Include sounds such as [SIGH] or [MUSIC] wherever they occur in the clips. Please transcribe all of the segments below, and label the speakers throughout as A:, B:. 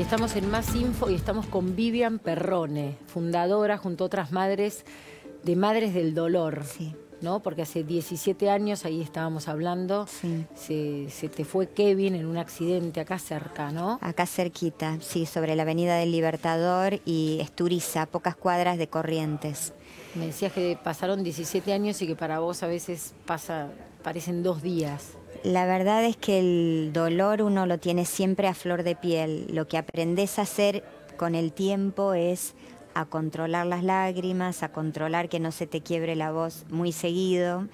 A: Y estamos en Más Info y estamos con Vivian Perrone, fundadora junto a otras madres de Madres del Dolor.
B: Sí.
A: ¿no? Porque hace 17 años, ahí estábamos hablando,
B: Sí.
A: se, se te fue Kevin en un accidente acá cerca, ¿no?
B: Acá cerquita, sí, sobre la Avenida del Libertador y Esturiza, pocas cuadras de Corrientes.
A: Me decías que pasaron 17 años y que para vos a veces pasa, parecen dos días.
B: La verdad es que el dolor uno lo tiene siempre a flor de piel. Lo que aprendes a hacer con el tiempo es a controlar las lágrimas, a controlar que no se te quiebre la voz muy seguido,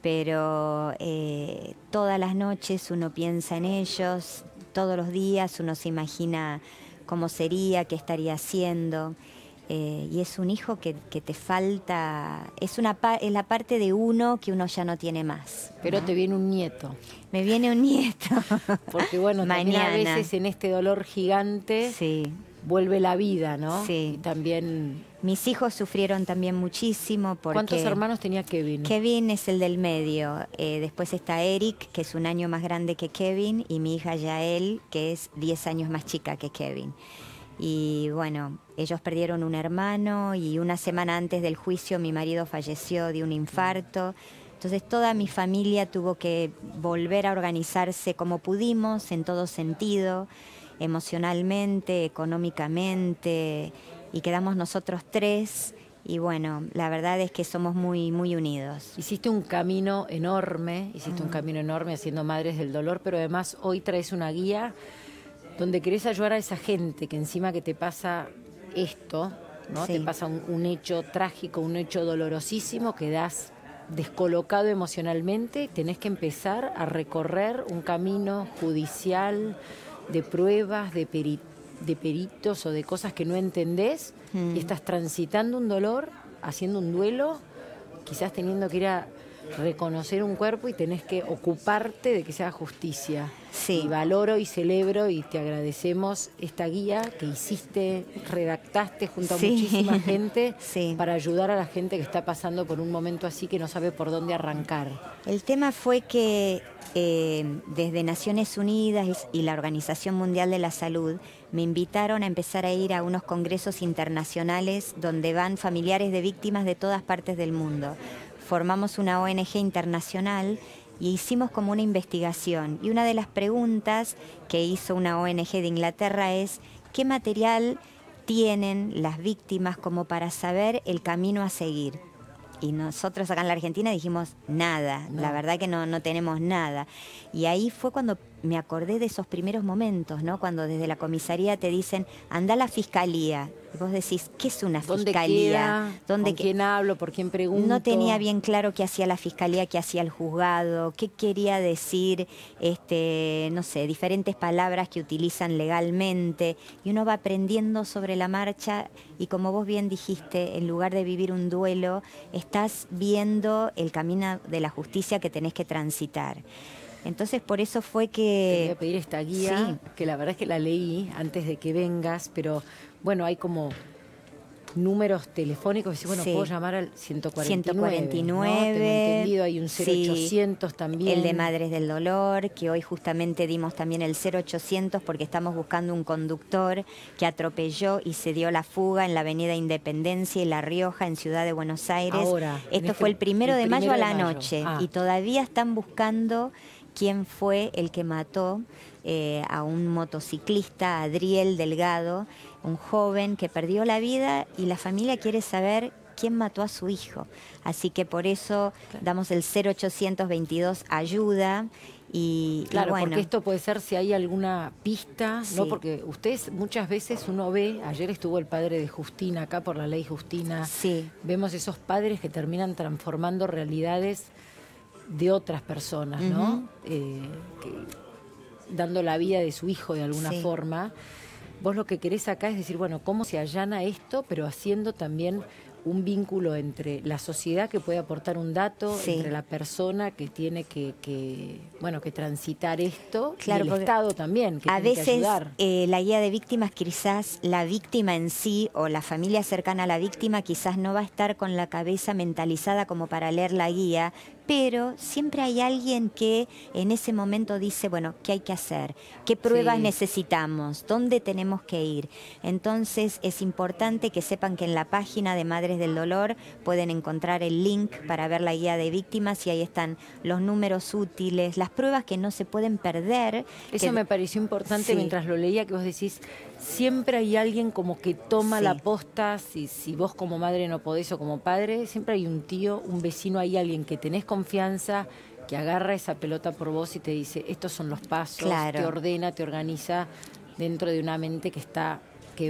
B: pero eh, todas las noches uno piensa en ellos, todos los días uno se imagina cómo sería, qué estaría haciendo. Eh, y es un hijo que, que te falta, es, una pa- es la parte de uno que uno ya no tiene más.
A: Pero te viene un nieto.
B: Me viene un nieto. [LAUGHS]
A: Porque bueno, también a veces en este dolor gigante
B: Sí.
A: vuelve la vida, ¿no?
B: Sí.
A: Y también...
B: Mis hijos sufrieron también muchísimo porque...
A: ¿Cuántos hermanos tenía Kevin?
B: Kevin es el del medio. eh, después está Eric, que es un año más grande que Kevin, y mi hija Yael, que es 10 años más chica que Kevin. Y bueno, ellos perdieron un hermano y una semana antes del juicio mi marido falleció de un infarto. Entonces toda mi familia tuvo que volver a organizarse como pudimos, en todo sentido, emocionalmente, económicamente, y quedamos nosotros tres. Y bueno, la verdad es que somos muy, muy unidos.
A: Hiciste un camino enorme, hiciste un
B: Mm.
A: camino enorme haciendo Madres del Dolor, pero además hoy traes una guía donde querés ayudar a esa gente que encima que te pasa esto, ¿no?
B: Sí.
A: Te pasa un, un hecho trágico, un hecho dolorosísimo, quedás descolocado emocionalmente, tenés que empezar a recorrer un camino judicial de pruebas, de, peri- de peritos o de cosas que no entendés
B: Mm.
A: y estás transitando un dolor, haciendo un duelo quizás teniendo que ir a reconocer un cuerpo y tenés que ocuparte de que se haga justicia.
B: Sí.
A: Y valoro y celebro y te agradecemos esta guía que hiciste, redactaste junto a
B: Sí.
A: muchísima gente [LAUGHS]
B: Sí.
A: para ayudar a la gente que está pasando por un momento así que no sabe por dónde arrancar.
B: El tema fue que eh, desde Naciones Unidas y la Organización Mundial de la Salud me invitaron a empezar a ir a unos congresos internacionales donde van familiares de víctimas de todas partes del mundo. Formamos una ONG internacional y hicimos como una investigación. Y una de las preguntas que hizo una ONG de Inglaterra es, ¿qué material tienen las víctimas como para saber el camino a seguir? Y nosotros acá en la Argentina dijimos nada,
A: No.
B: la verdad que no, no tenemos nada. Y ahí fue cuando me acordé de esos primeros momentos, ¿no? Cuando desde la comisaría te dicen, anda a la fiscalía. Y vos decís, ¿qué es una
A: ¿Dónde
B: fiscalía?
A: queda?
B: ¿Dónde
A: ¿Con
B: que-
A: quién hablo? ¿Por quién pregunto?
B: no tenía bien claro qué hacía la fiscalía, qué hacía el juzgado, qué quería decir, este, no sé, diferentes palabras que utilizan legalmente. Y uno va aprendiendo sobre la marcha y como vos bien dijiste, en lugar de vivir un duelo, estás viendo el camino de la justicia que tenés que transitar. Entonces por eso fue
A: Te voy
B: que...
A: a pedir esta guía,
B: Sí.
A: que la verdad es que la leí antes de que vengas, pero bueno, hay como números telefónicos, bueno,
B: Sí.
A: puedo llamar al 149.
B: 149,
A: ¿no? Tengo entendido, hay un
B: sí.
A: 0800 también.
B: El de Madres del Dolor, que hoy justamente dimos también el 0800 porque estamos buscando un conductor que atropelló y se dio la fuga en la Avenida Independencia y La Rioja en Ciudad de Buenos Aires.
A: Ahora,
B: Esto
A: este-
B: fue el primero
A: el
B: de mayo a la
A: mayo.
B: noche
A: Ah.
B: y todavía están buscando quién fue el que mató eh, a un motociclista, Adriel Delgado, un joven que perdió la vida y la familia quiere saber quién mató a su hijo. Así que por eso damos el 0822 ayuda y, y
A: Claro,
B: bueno,
A: porque esto puede ser si hay alguna pista, ¿no? Porque ustedes muchas veces uno ve, ayer estuvo el padre de Justina acá por la ley Justina,
B: sí,
A: vemos esos padres que terminan transformando realidades de otras personas, ¿no? Eh, que- dando la vida de su hijo de alguna
B: Sí.
A: forma. Vos lo que querés acá es decir, bueno, cómo se allana esto, pero haciendo también un vínculo entre la sociedad que puede aportar un dato,
B: Sí.
A: entre la persona que tiene que, que, bueno, que transitar esto,
B: Claro,
A: y el Estado también, que
B: a
A: tiene que
B: veces
A: ayudar.
B: eh, la guía de víctimas quizás la víctima en sí o la familia cercana a la víctima quizás no va a estar con la cabeza mentalizada como para leer la guía, pero siempre hay alguien que en ese momento dice, bueno, ¿qué hay que hacer? ¿Qué pruebas necesitamos? ¿Dónde tenemos que ir? Entonces es importante que sepan que en la página de Madres del Dolor pueden encontrar el link para ver la guía de víctimas y ahí están los números útiles, las pruebas que no se pueden perder.
A: Eso me pareció importante mientras lo leía, que vos decís, siempre hay alguien como que toma la posta, si, si vos como madre no podés o como padre, siempre hay un tío, un vecino, hay alguien que tenés confianza, que agarra esa pelota por vos y te dice, estos son los pasos, te ordena, te organiza dentro de una mente que está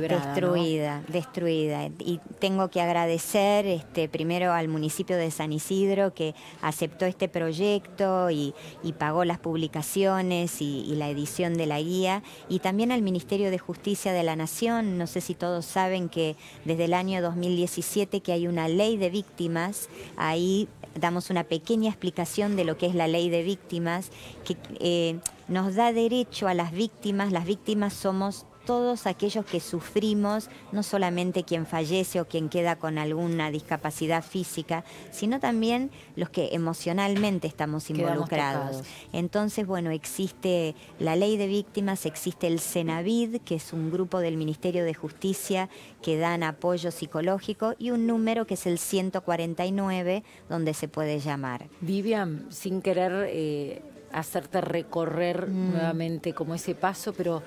B: Destruida, destruida. Y tengo que agradecer este, primero al municipio de San Isidro que aceptó este proyecto y, pagó las publicaciones y, la edición de la guía. Y también al Ministerio de Justicia de la Nación. No sé si todos saben que desde el año 2017 que hay una ley de víctimas. Ahí damos una pequeña explicación de lo que es la ley de víctimas, que eh, nos da derecho a las víctimas. Las víctimas somos todos aquellos que sufrimos, no solamente quien fallece o quien queda con alguna discapacidad física, sino también los que emocionalmente estamos involucrados. Entonces, bueno, existe la ley de víctimas, existe el Senavid, que es un grupo del Ministerio de Justicia que dan apoyo psicológico, y un número que es el 149, donde se puede llamar.
A: Vivian, sin querer... Eh, hacerte recorrer mm. nuevamente como ese paso, pero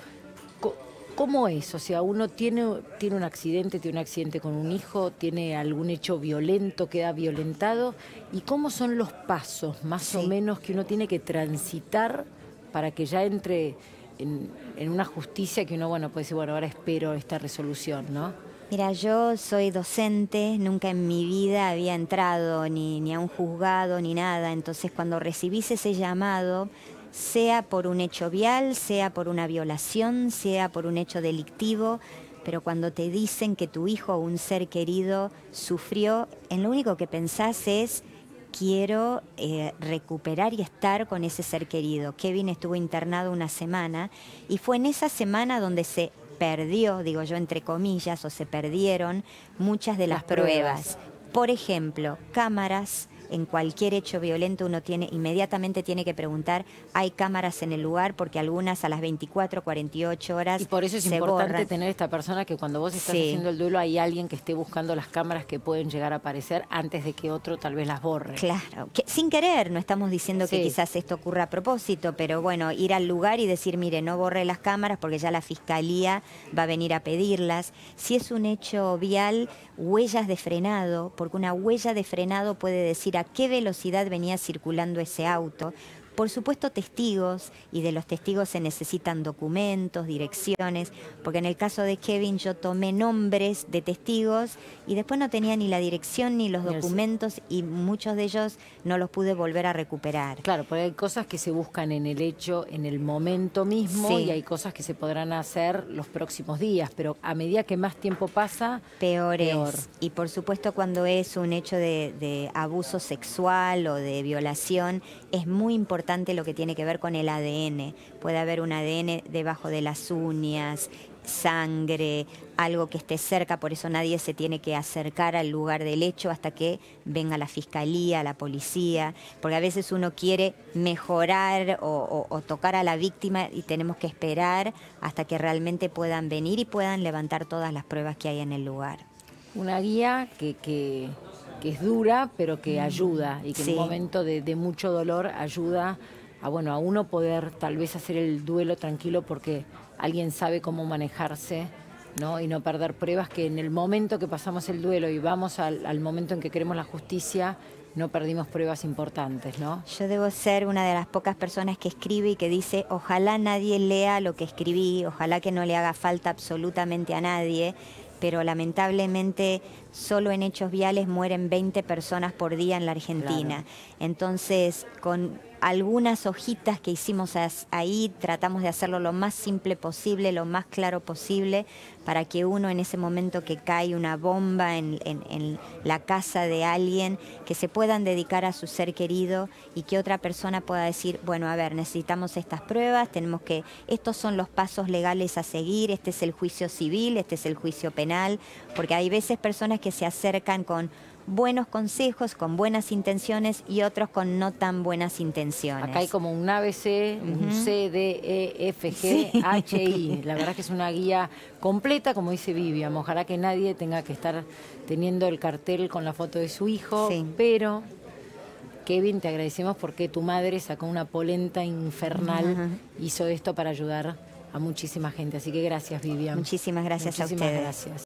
A: ¿Cómo es? O sea, uno tiene, tiene un accidente, tiene un accidente con un hijo, tiene algún hecho violento, queda violentado. ¿Y cómo son los pasos más o menos que uno tiene que transitar para que ya entre en, una justicia que uno, bueno, puede decir, bueno, ahora espero esta resolución, ¿no?
B: Mira, yo soy docente, nunca en mi vida había entrado ni, ni a un juzgado ni nada, entonces cuando recibís ese llamado sea por un hecho vial, sea por una violación, sea por un hecho delictivo, pero cuando te dicen que tu hijo o un ser querido sufrió, en lo único que pensás es quiero eh, recuperar y estar con ese ser querido. Kevin estuvo internado una semana y fue en esa semana donde se perdió, digo yo entre comillas, o se perdieron muchas de las, pruebas. Por ejemplo, cámaras en cualquier hecho violento uno tiene inmediatamente tiene que preguntar, hay cámaras en el lugar porque algunas a las 24, 48 horas
A: Y por eso es importante tener esta persona que cuando vos estás haciendo el duelo hay alguien que esté buscando las cámaras que pueden llegar a aparecer antes de que otro tal vez las borre.
B: Claro, que, sin querer, no estamos diciendo que quizás esto ocurra a propósito, pero bueno, ir al lugar y decir, mire, no borre las cámaras porque ya la fiscalía va a venir a pedirlas. Si es un hecho vial, huellas de frenado, porque una huella de frenado puede decir a qué velocidad venía circulando ese auto, por supuesto testigos, y de los testigos se necesitan documentos, direcciones, porque en el caso de Kevin yo tomé nombres de testigos y después no tenía ni la dirección ni los documentos y muchos de ellos no los pude volver a recuperar.
A: Claro, porque hay cosas que se buscan en el hecho, en el momento mismo, y hay cosas que se podrán hacer los próximos días, pero a medida que más tiempo pasa,
B: peor, es. Y por supuesto cuando es un hecho de abuso sexual o de violación, es muy importante lo que tiene que ver con el ADN. Puede haber un ADN debajo de las uñas, sangre, algo que esté cerca, por eso nadie se tiene que acercar al lugar del hecho hasta que venga la fiscalía, la policía, porque a veces uno quiere mejorar o, tocar a la víctima y tenemos que esperar hasta que realmente puedan venir y puedan levantar todas las pruebas que hay en el lugar.
A: Una guía que, que es dura, pero que mm. ayuda y que en un momento de, mucho dolor ayuda a, bueno, a uno poder tal vez hacer el duelo tranquilo porque alguien sabe cómo manejarse. ¿no? y no perder pruebas que en el momento que pasamos el duelo y vamos al, momento en que queremos la justicia, no perdimos pruebas importantes, ¿no?
B: Yo debo ser una de las pocas personas que escribe y que dice, ojalá nadie lea lo que escribí, ojalá que no le haga falta absolutamente a nadie pero lamentablemente solo en hechos viales mueren 20 personas por día en la Argentina. Entonces, con algunas hojitas que hicimos ahí, tratamos de hacerlo lo más simple posible, lo más claro posible, para que uno en ese momento que cae una bomba en, la casa de alguien, que se puedan dedicar a su ser querido y que otra persona pueda decir, bueno, a ver, necesitamos estas pruebas, tenemos que, estos son los pasos legales a seguir, este es el juicio civil, este es el juicio penal, porque hay veces personas que se acercan con buenos consejos, con buenas intenciones y otros con no tan buenas intenciones.
A: Acá hay como un ABC, un C, D, E, F, G, H, I. La verdad que es una guía completa, como dice Vivian. Ojalá que nadie tenga que estar teniendo el cartel con la foto de su hijo, pero Kevin, te agradecemos porque tu madre sacó una polenta infernal, hizo esto para ayudar a muchísima gente. Así que gracias, Vivian.
B: Muchísimas gracias a ustedes.
A: Gracias.